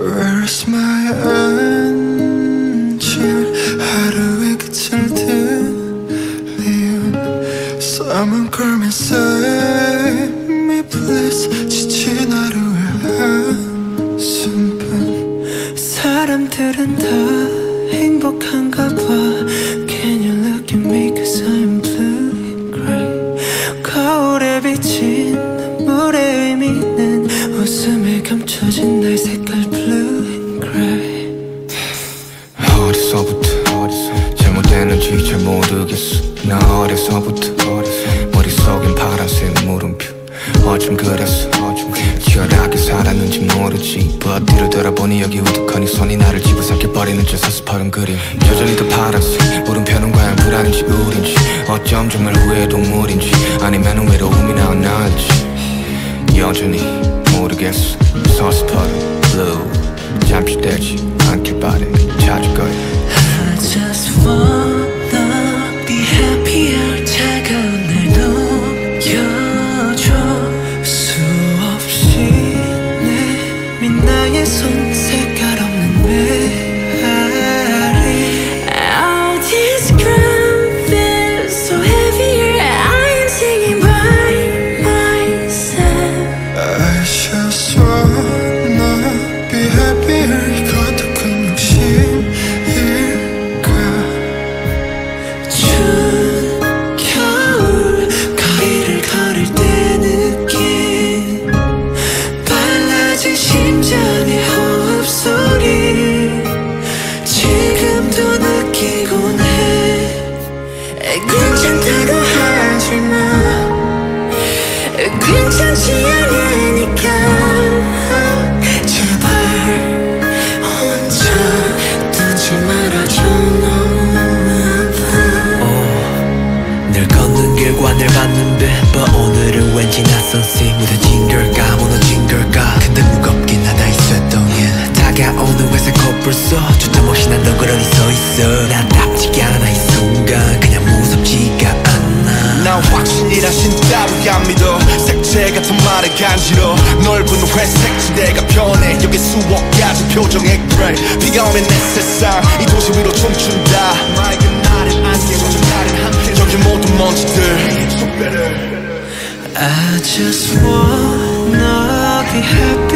Where's my engine 하루의 끝을 들리운 Someone call me save me please 지친 하루 사람들은 다 행복한가 봐. Can you look at me? Cause I'm blue gray. 거울에 비친 눈물의 의미는 웃음에 감춰진 날 색깔 blue and gray. 어디서부터 잘못됐는지 잘 모르겠어. 나 어려서부터 머릿속엔 파란색 물음표. 어쩜 그랬어 치열하게 살았는지 모르지. But 뒤를 돌아보니 여기 우두커니 손이 나를 집어삼켜버리는 저 서스퍼른 그림. 여전히 더 파란색 물음표는 과연 불안인지 우린지. 어쩜 정말 후회의 동물인지 아니면 외로움이 나왔나지. 여전히 모르겠어. 서스퍼른 blue 잠시 되지 내민 나의 손 색깔 없는 메 늘 걷는 길과 늘 받는 빛 But 오늘은 왠지 낯선 씨 무뎌진 걸까 무너진 걸까. 근데 무겁긴 하다 이 쇳덩인 다가오는 회색 코뿔소 초점 없이 난 덩그러니 서있어. 나답지가 않아 이 순간. 그냥 무섭지가 않아. 난 확신이란 신 따위 안 믿어 색채 같은 말은 간지러워. 넓은 회색 지대가 편해. 여기 수억 가지 표정의 grey 비가 오면 내 세상 이 도시 위로 춤춘다. 맑은 날엔 안개 젖은 날엔 함께 여기 모든 먼지들. I just wanna be happy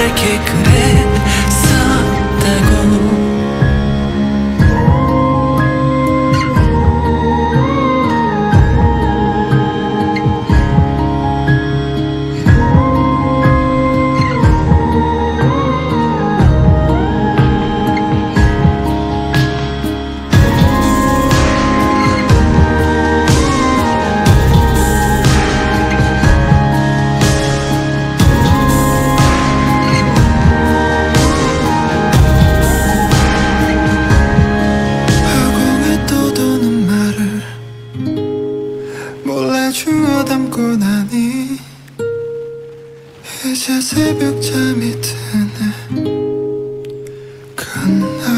되면 말 몰래 주워 담고 나니 이제 새벽잠이 드네. 그날